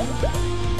Música